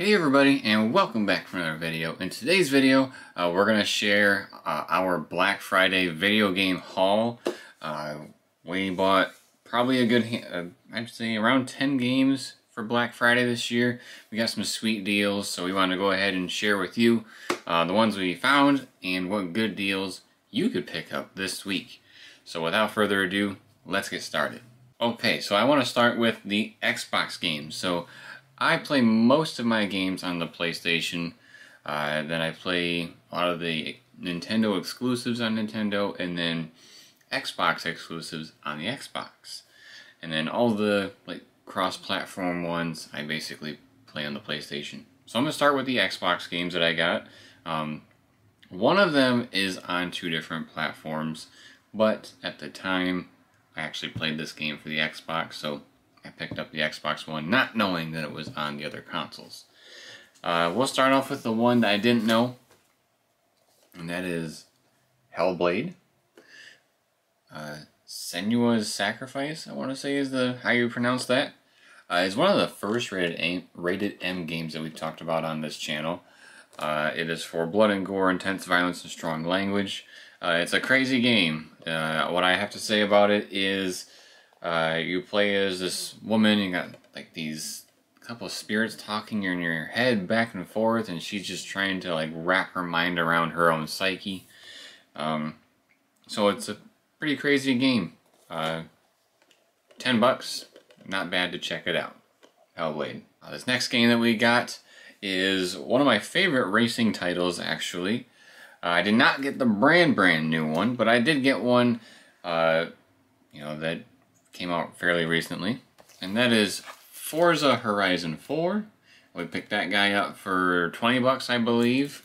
Hey everybody and welcome back for another video. In today's video uh, we're going to share uh, our Black Friday video game haul. Uh, we bought probably a good, uh, I'd say around 10 games for Black Friday this year. We got some sweet deals so we want to go ahead and share with you uh, the ones we found and what good deals you could pick up this week. So without further ado, let's get started. Okay, so I want to start with the Xbox games. So I play most of my games on the PlayStation. Uh, then I play a lot of the Nintendo exclusives on Nintendo, and then Xbox exclusives on the Xbox. And then all the like cross-platform ones, I basically play on the PlayStation. So I'm gonna start with the Xbox games that I got. Um, one of them is on two different platforms, but at the time, I actually played this game for the Xbox, so I picked up the Xbox One not knowing that it was on the other consoles. Uh, we'll start off with the one that I didn't know, and that is Hellblade. Uh, Senua's Sacrifice, I want to say is the how you pronounce that. Uh, one of the first rated M, rated M games that we've talked about on this channel. Uh, it is for blood and gore, intense violence, and strong language. Uh, it's a crazy game. Uh, what I have to say about it is uh, you play as this woman, you got like these couple of spirits talking in your head back and forth, and she's just trying to like wrap her mind around her own psyche. Um, so it's a pretty crazy game. Uh, 10 bucks, not bad to check it out. Hellblade. Uh, this next game that we got is one of my favorite racing titles, actually. Uh, I did not get the brand brand new one, but I did get one, uh, you know, that came out fairly recently, and that is Forza Horizon 4. We picked that guy up for 20 bucks, I believe.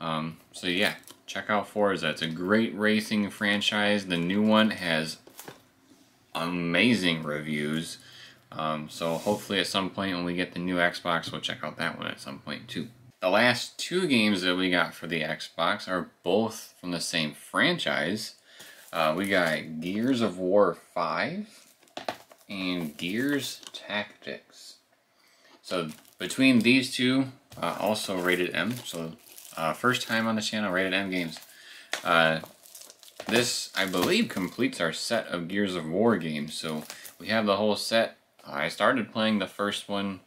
Um, so yeah, check out Forza. It's a great racing franchise. The new one has amazing reviews. Um, so hopefully at some point when we get the new Xbox, we'll check out that one at some point too. The last two games that we got for the Xbox are both from the same franchise. Uh, we got Gears of War 5 and Gears Tactics. So between these two, uh, also rated M, so uh, first time on the channel, rated M games. Uh, this, I believe, completes our set of Gears of War games. So we have the whole set. I started playing the first one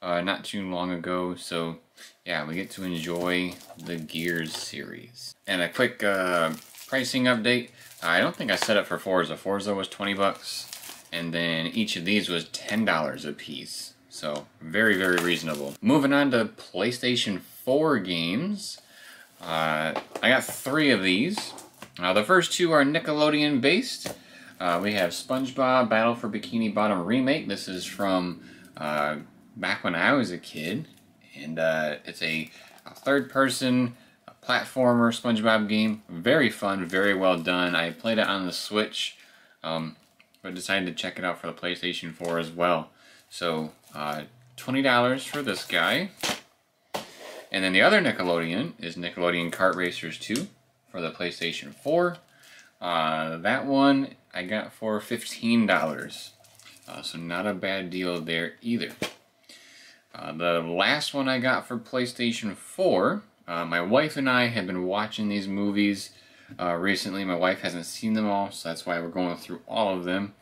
uh, not too long ago, so yeah, we get to enjoy the Gears series. And a quick uh, pricing update. I don't think I set up for Forza. Forza was 20 bucks, and then each of these was $10 a piece. So very, very reasonable. Moving on to PlayStation 4 games. Uh, I got three of these. Uh, the first two are Nickelodeon based. Uh, we have SpongeBob Battle for Bikini Bottom Remake. This is from uh, back when I was a kid. And uh, it's a, a third person platformer SpongeBob game. Very fun, very well done. I played it on the Switch, um, but decided to check it out for the PlayStation 4 as well. So, uh, $20 for this guy. And then the other Nickelodeon is Nickelodeon Kart Racers 2 for the PlayStation 4. Uh, that one I got for $15. Uh, so not a bad deal there either. Uh, the last one I got for PlayStation 4 uh, my wife and I have been watching these movies uh, recently. My wife hasn't seen them all, so that's why we're going through all of them.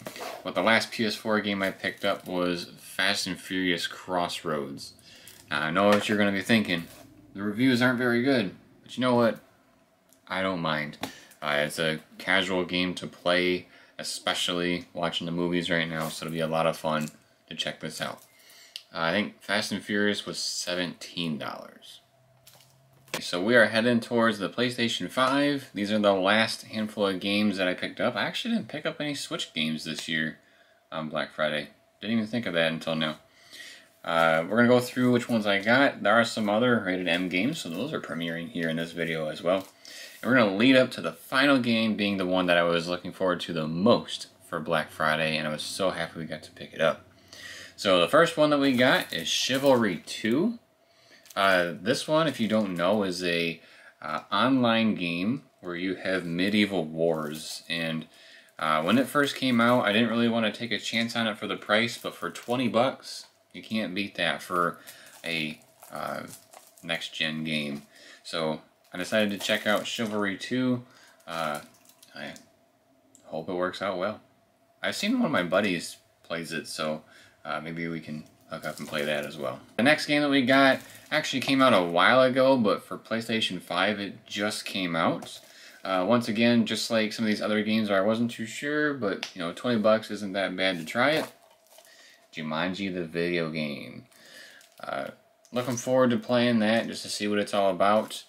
But the last PS4 game I picked up was Fast and Furious Crossroads. Now, I know what you're going to be thinking. The reviews aren't very good, but you know what? I don't mind. Uh, it's a casual game to play, especially watching the movies right now, so it'll be a lot of fun to check this out. Uh, I think Fast and Furious was $17. So we are heading towards the PlayStation 5. These are the last handful of games that I picked up. I actually didn't pick up any Switch games this year on Black Friday. Didn't even think of that until now. Uh, we're going to go through which ones I got. There are some other rated M games, so those are premiering here in this video as well. And we're going to lead up to the final game being the one that I was looking forward to the most for Black Friday, and I was so happy we got to pick it up. So the first one that we got is Chivalry 2. Uh, this one, if you don't know, is a uh, online game where you have medieval wars. And uh, when it first came out, I didn't really want to take a chance on it for the price, but for 20 bucks, you can't beat that for a uh, next gen game. So I decided to check out Chivalry 2. Uh, I hope it works out well. I've seen one of my buddies plays it, so maybe we can hook up and play that as well. The next game that we got actually came out a while ago, but for PlayStation 5 it just came out. Uh, once again, just like some of these other games where I wasn't too sure, but you know, 20 bucks isn't that bad to try it. Jumanji the video game. Uh, looking forward to playing that just to see what it's all about.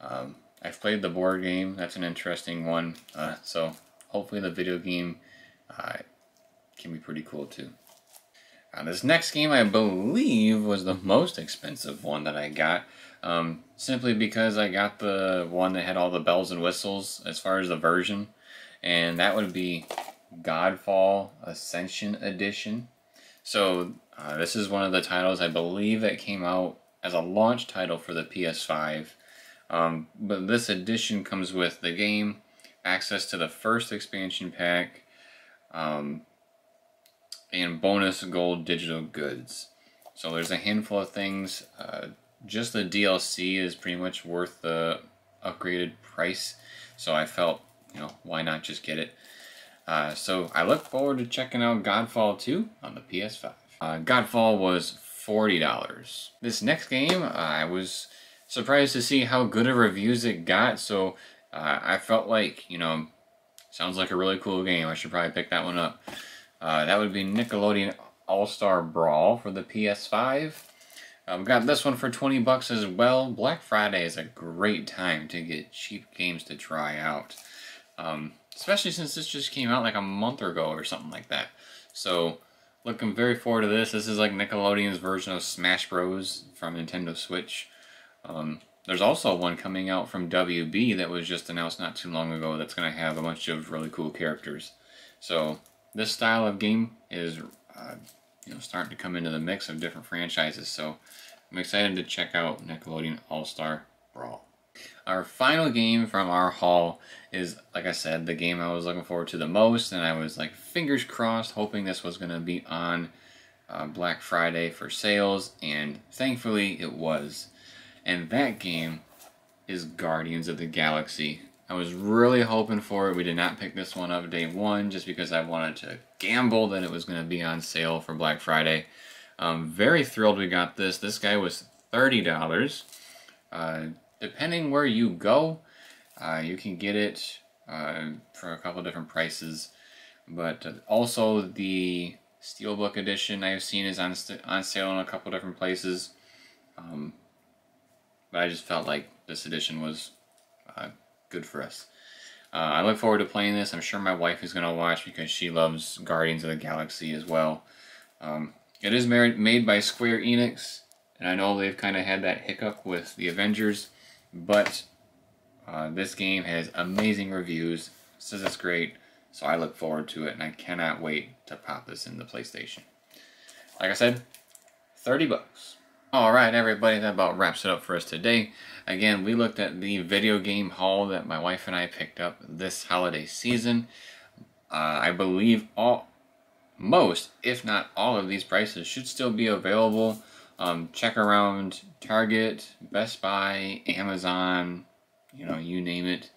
Um, I've played the board game. That's an interesting one. Uh, so hopefully the video game uh, can be pretty cool too. Uh, this next game I believe was the most expensive one that I got. Um, simply because I got the one that had all the bells and whistles as far as the version. And that would be Godfall Ascension Edition. So uh, this is one of the titles I believe that came out as a launch title for the PS5. Um, but this edition comes with the game, access to the first expansion pack, um, and bonus gold digital goods. So there's a handful of things. Uh, just the DLC is pretty much worth the upgraded price. So I felt, you know, why not just get it? Uh, so I look forward to checking out Godfall 2 on the PS5. Uh, Godfall was $40. This next game, I was surprised to see how good of reviews it got. So uh, I felt like, you know, sounds like a really cool game. I should probably pick that one up. Uh, that would be Nickelodeon All-Star Brawl for the PS5. Um, got this one for 20 bucks as well. Black Friday is a great time to get cheap games to try out. Um, especially since this just came out like a month ago or something like that. So, looking very forward to this. This is like Nickelodeon's version of Smash Bros. from Nintendo Switch. Um, there's also one coming out from WB that was just announced not too long ago that's going to have a bunch of really cool characters. So, this style of game is uh, you know starting to come into the mix of different franchises. So I'm excited to check out Nickelodeon All Star Brawl. Our final game from our haul is, like I said, the game I was looking forward to the most, and I was like fingers crossed, hoping this was going to be on uh, Black Friday for sales, and thankfully it was. And that game is Guardians of the Galaxy I was really hoping for it. We did not pick this one up day one just because I wanted to gamble that it was going to be on sale for Black Friday. Um, very thrilled we got this. This guy was $30. Uh, depending where you go, uh, you can get it uh, for a couple different prices. But uh, also the Steelbook edition I've seen is on, on sale in a couple different places. Um, but I just felt like this edition was uh, good for us. Uh, I look forward to playing this. I'm sure my wife is going to watch because she loves Guardians of the Galaxy as well. Um, it is made by Square Enix, and I know they've kind of had that hiccup with the Avengers, but uh, this game has amazing reviews, says it's great, so I look forward to it, and I cannot wait to pop this in the PlayStation. Like I said, 30 bucks. Alright everybody, that about wraps it up for us today. Again, we looked at the video game haul that my wife and I picked up this holiday season. Uh, I believe all, most, if not all of these prices should still be available. Um, check around Target, Best Buy, Amazon, you know, you name it.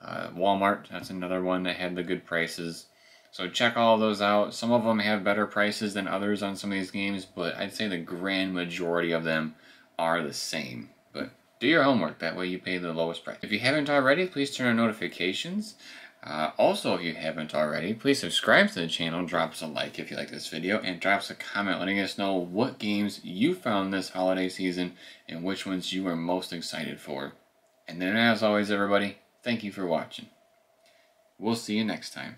Uh, Walmart, that's another one that had the good prices. So check all those out. Some of them have better prices than others on some of these games, but I'd say the grand majority of them are the same. But do your homework, that way you pay the lowest price. If you haven't already, please turn on notifications. Uh, also, if you haven't already, please subscribe to the channel, drop us a like if you like this video, and drop us a comment letting us know what games you found this holiday season and which ones you are most excited for. And then as always, everybody, thank you for watching. We'll see you next time.